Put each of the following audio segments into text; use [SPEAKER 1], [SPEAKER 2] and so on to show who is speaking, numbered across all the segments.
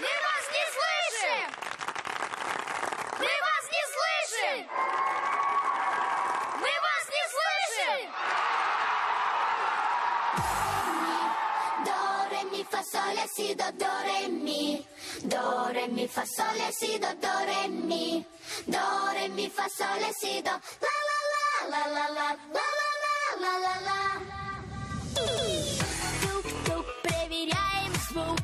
[SPEAKER 1] Мы вас не слышим! Мы вас не слышим! Мы вас не слышим! Do, re, mi, fa, sol, la, si, do, do, re, mi. Do, re, mi, fa, sol, la, si, do, do, re, mi. Do, re, mi, fa, sol, la, si, do. La, la, la, la, la, la, la, la, la, la, la. Тук-тук, проверяем звук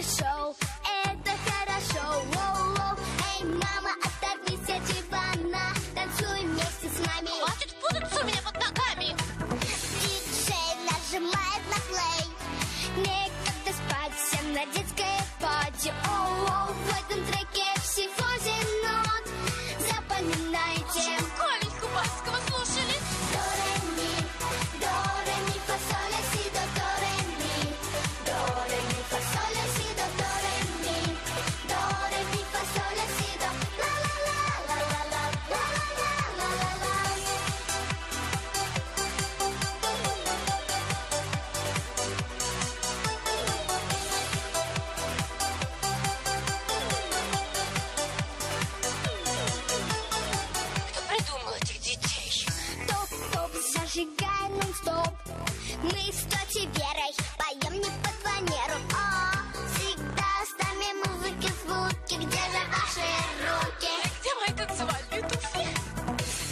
[SPEAKER 1] пришел, это хорошо. Воу -воу. Эй, мама, оторвись от дивана, танцуй вместе с нами.
[SPEAKER 2] Хватит путаться у меня под ногами.
[SPEAKER 1] Диджей нажимает на плей, некогда спать всем на детской Зажигай нон-стоп Мы с тетей Верой Поем не под фанеру О, всегда с нами музыки, звуки Где же ваши руки?
[SPEAKER 2] Где мои танцевальные туфли?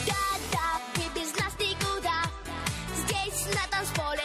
[SPEAKER 1] Да-да, ты без нас никуда Здесь на танцполе